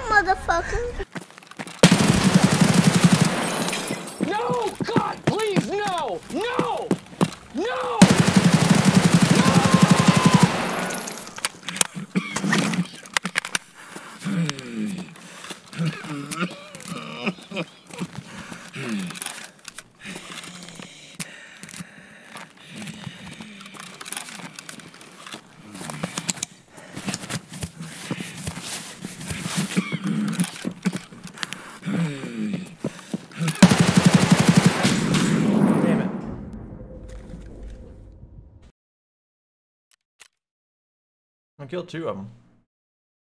motherfucker. No! God, please, no! No! No! Damn I killed two of them.